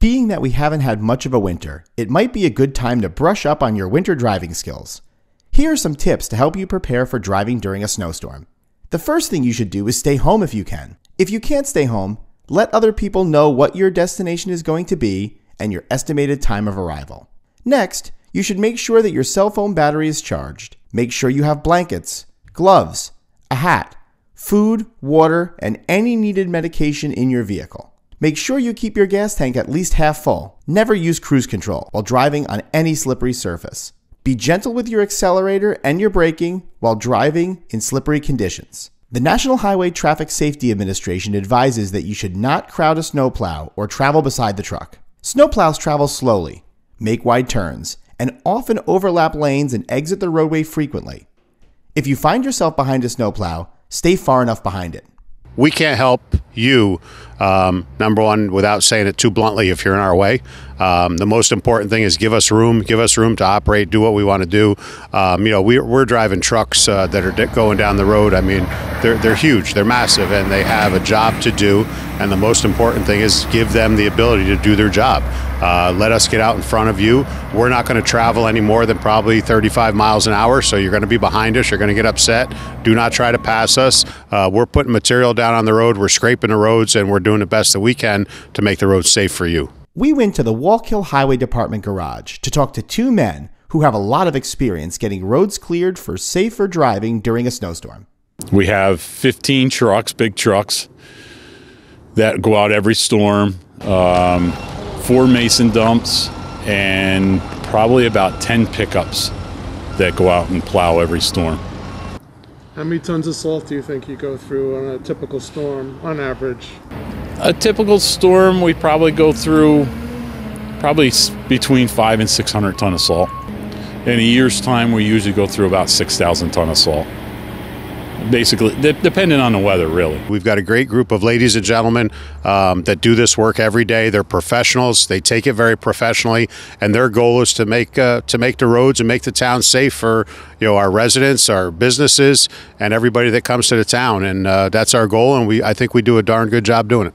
Being that we haven't had much of a winter, it might be a good time to brush up on your winter driving skills. Here are some tips to help you prepare for driving during a snowstorm. The first thing you should do is stay home if you can. If you can't stay home, let other people know what your destination is going to be and your estimated time of arrival. Next, you should make sure that your cell phone battery is charged. Make sure you have blankets, gloves, a hat, food, water, and any needed medication in your vehicle. Make sure you keep your gas tank at least half full. Never use cruise control while driving on any slippery surface. Be gentle with your accelerator and your braking while driving in slippery conditions. The National Highway Traffic Safety Administration advises that you should not crowd a snowplow or travel beside the truck. Snowplows travel slowly, make wide turns, and often overlap lanes and exit the roadway frequently. If you find yourself behind a snowplow, stay far enough behind it. We can't help you, um, number one, without saying it too bluntly, if you're in our way. Um, the most important thing is give us room, give us room to operate, do what we want to do. Um, you know, we, we're driving trucks uh, that are going down the road. I mean, they're, they're huge, they're massive, and they have a job to do. And the most important thing is give them the ability to do their job. Uh, let us get out in front of you. We're not going to travel any more than probably 35 miles an hour, so you're going to be behind us. You're going to get upset. Do not try to pass us. Uh, we're putting material down on the road. We're scraping the roads, and we're doing the best that we can to make the roads safe for you. We went to the Wallkill Highway Department garage to talk to two men who have a lot of experience getting roads cleared for safer driving during a snowstorm. We have 15 trucks, big trucks, that go out every storm, um, four mason dumps, and probably about 10 pickups that go out and plow every storm. How many tons of salt do you think you go through on a typical storm on average? A typical storm, we probably go through probably between five and 600 ton of salt. In a year's time, we usually go through about 6,000 ton of salt basically, depending on the weather, really. We've got a great group of ladies and gentlemen um, that do this work every day. They're professionals. They take it very professionally, and their goal is to make uh, to make the roads and make the town safe for you know our residents, our businesses, and everybody that comes to the town. And uh, that's our goal. And we, I think, we do a darn good job doing it.